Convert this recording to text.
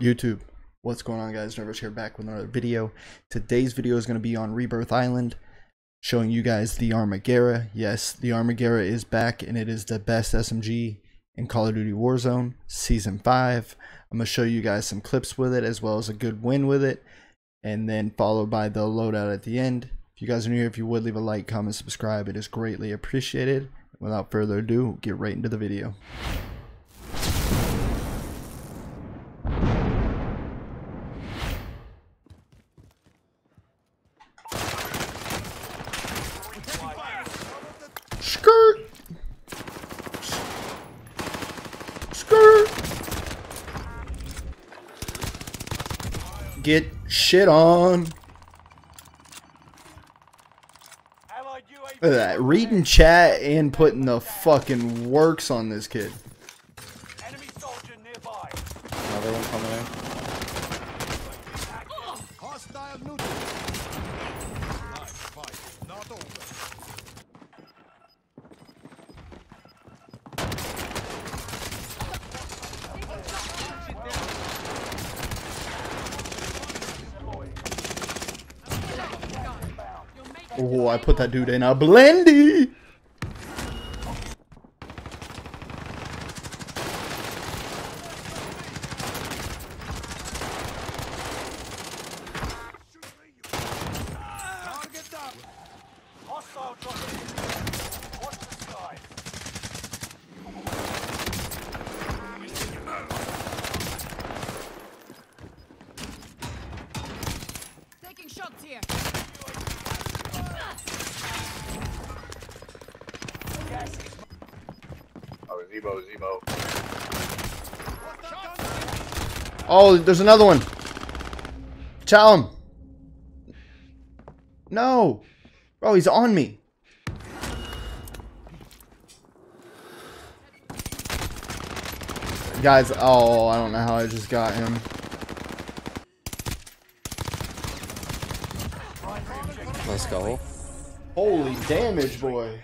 YouTube. What's going on guys? NerveRushh here back with another video. Today's video is going to be on Rebirth Island, showing you guys the Armaguerra. Yes, the Armaguerra is back and it is the best SMG in Call of Duty Warzone Season 5. I'm going to show you guys some clips with it as well as a good win with it and then followed by the loadout at the end. If you guys are new here, if you would leave a like, comment, subscribe, it is greatly appreciated. Without further ado, get right into the video. Skirt. Skirt. Get shit on. Look at that. Reading chat and putting the fucking works on this kid. Enemy soldier nearby. Another one coming in. Hostile neutral. Oh, I put that dude in a blendy. Shots here. Oh, Zebo, Zebo. Oh, there's another one. Tell him. No. Bro, he's on me. Guys, oh, I don't know how I just got him. Let's go. Holy damage, boy.